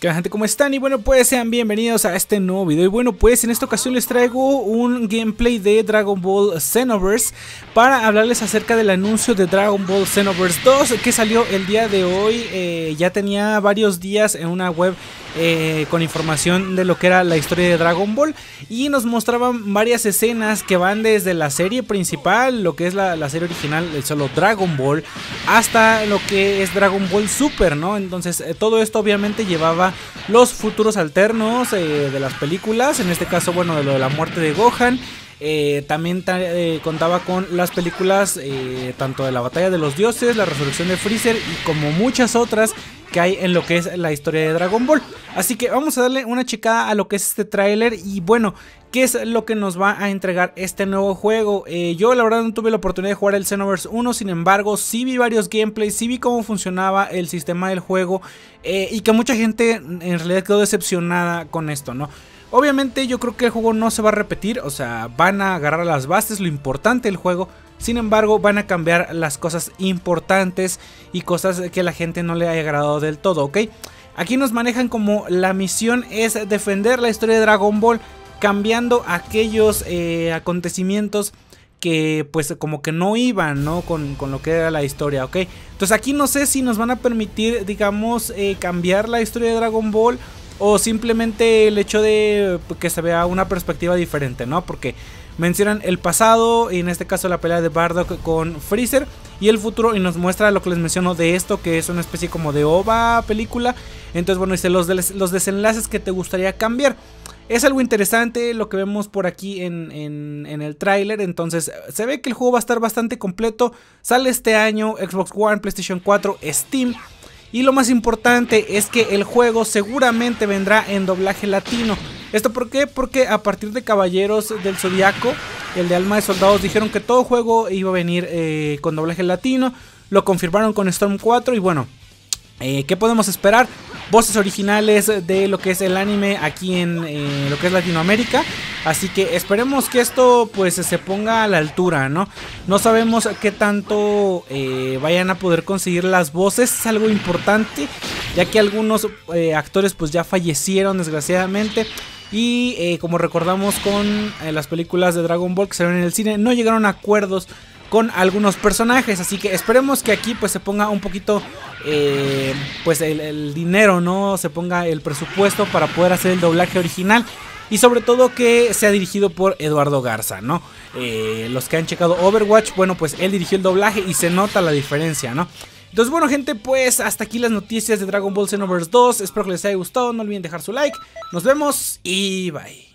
¿Qué gente? ¿Cómo están? Y bueno, pues sean bienvenidos a este nuevo video. Y bueno, pues en esta ocasión les traigo un gameplay de Dragon Ball Xenoverse para hablarles acerca del anuncio de Dragon Ball Xenoverse 2 que salió el día de hoy. Eh, ya tenía varios días en una web eh, con información de lo que era la historia de Dragon Ball y nos mostraban varias escenas que van desde la serie principal, lo que es la, la serie original, el solo Dragon Ball, hasta lo que es Dragon Ball Super, ¿no? Entonces eh, todo esto obviamente llevaba los futuros alternos eh, de las películas, en este caso, bueno, de lo de la muerte de Gohan. también contaba con las películas tanto de la batalla de los dioses, la resurrección de Freezer y como muchas otras que hay en lo que es la historia de Dragon Ball. Así que vamos a darle una checada a lo que es este tráiler y bueno, qué es lo que nos va a entregar este nuevo juego. Eh, yo la verdad no tuve la oportunidad de jugar el Xenoverse 1, sin embargo sí vi varios gameplays, sí vi cómo funcionaba el sistema del juego eh, y que mucha gente en realidad quedó decepcionada con esto, ¿no? Obviamente yo creo que el juego no se va a repetir, o sea, van a agarrar las bases, lo importante del juego sin embargo, van a cambiar las cosas importantes y cosas que la gente no le haya agradado del todo, ¿ok? Aquí nos manejan como la misión es defender la historia de Dragon Ball, cambiando aquellos eh, acontecimientos que pues como que no iban, ¿no? Con, lo que era la historia, ¿ok? Entonces aquí no sé si nos van a permitir, digamos, eh, cambiar la historia de Dragon Ball o simplemente el hecho de que se vea una perspectiva diferente, ¿no? Porque mencionan el pasado, y en este caso la pelea de Bardock con Freezer, y el futuro, y nos muestra lo que les menciono de esto, que es una especie como de OVA película. Entonces, bueno, dice los, los desenlaces que te gustaría cambiar. Es algo interesante lo que vemos por aquí en, en el tráiler. Entonces se ve que el juego va a estar bastante completo. Sale este año Xbox One, PlayStation 4, Steam. Y lo más importante es que el juego seguramente vendrá en doblaje latino. ¿Esto por qué? Porque a partir de Caballeros del Zodiaco, el de Alma de Soldados, dijeron que todo juego iba a venir eh, con doblaje latino. Lo confirmaron con Storm 4 y bueno, eh, ¿qué podemos esperar? Voces originales de lo que es el anime aquí en eh, lo que es Latinoamérica. Así que esperemos que esto pues se ponga a la altura, ¿no? No sabemos qué tanto vayan a poder conseguir las voces, es algo importante, ya que algunos actores pues ya fallecieron desgraciadamente. Y eh, como recordamos con eh, las películas de Dragon Ball que salieron en el cine, no llegaron a acuerdos con algunos personajes. Así que esperemos que aquí pues se ponga un poquito eh, pues el, dinero, ¿no? Se ponga el presupuesto para poder hacer el doblaje original. Y sobre todo que sea dirigido por Eduardo Garza, ¿no? los que han checado Overwatch, bueno, pues él dirigió el doblaje y se nota la diferencia, ¿no? Entonces bueno gente, pues hasta aquí las noticias de Dragon Ball Xenoverse 2. Espero que les haya gustado, no olviden dejar su like. Nos vemos y bye.